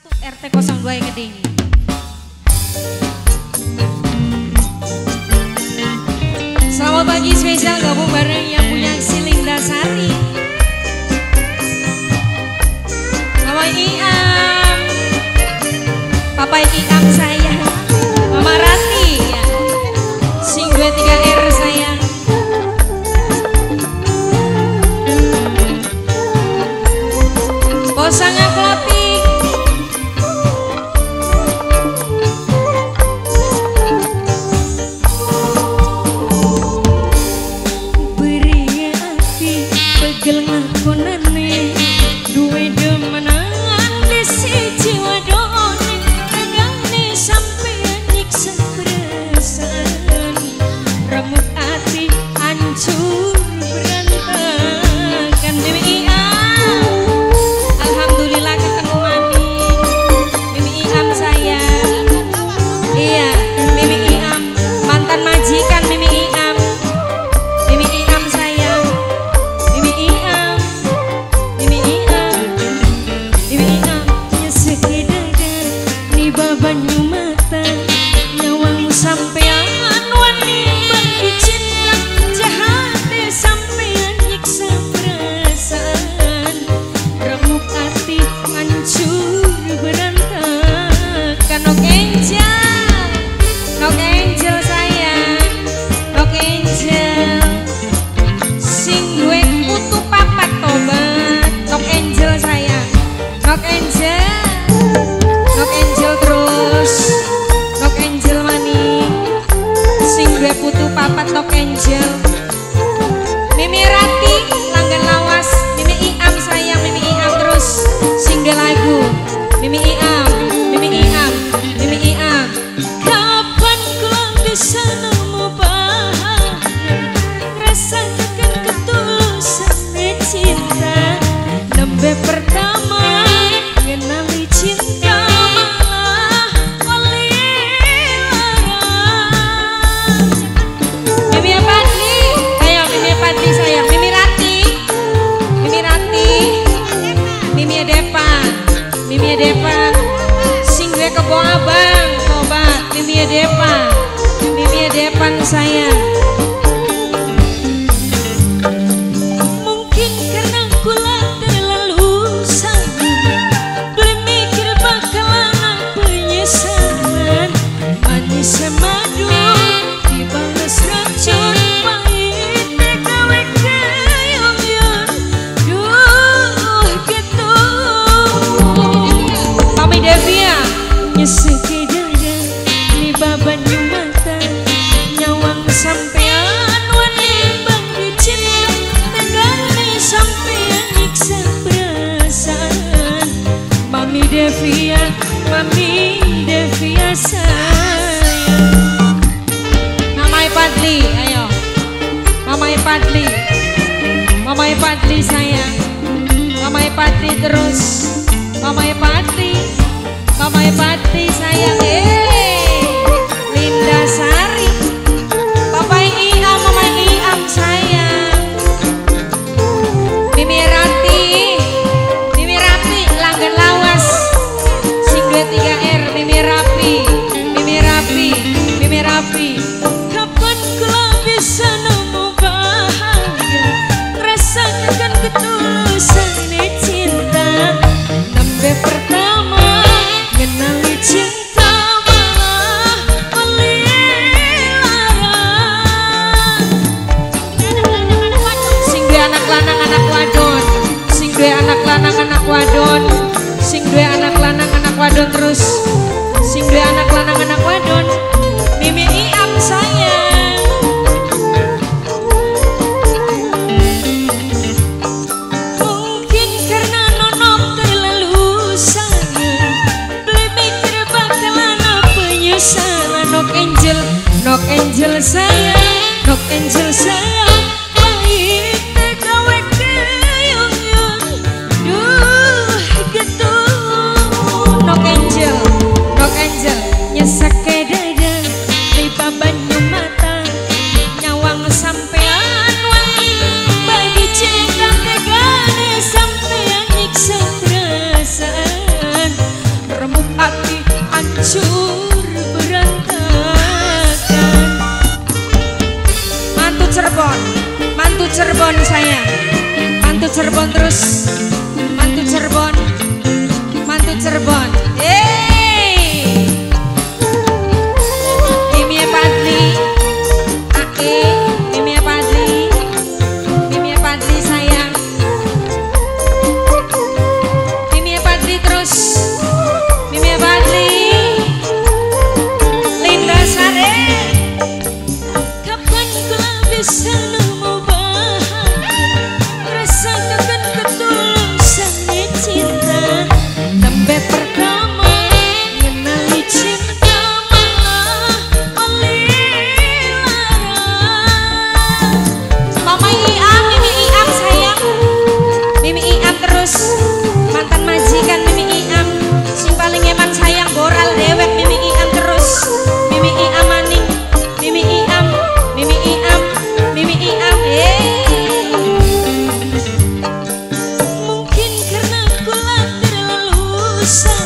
untuk RT 02 yang gede ini. Selamat pagi spesial gabung bareng yang punya Siling Dasari. Mama Iam, Papa Iam saya, Mama Rati, ya. Sing sikil ngakonane duwe demenan di siji wadone regane sampeyan nyiksa perasaan banyu mata. Depan Mimia Depan saya. Devia, Mami Devia sayang. Mamai Padli, ayo. Mamai Padli. Mamai Padli sayang. Mamai Padli terus. Mamai Padli. Mamai Padli sayang. Eh, Linda Sari Cirebon. Mantu Cirebon saya. Mantu Cirebon terus. Mantu Cirebon. Mantu Cirebon. Eh. the sun.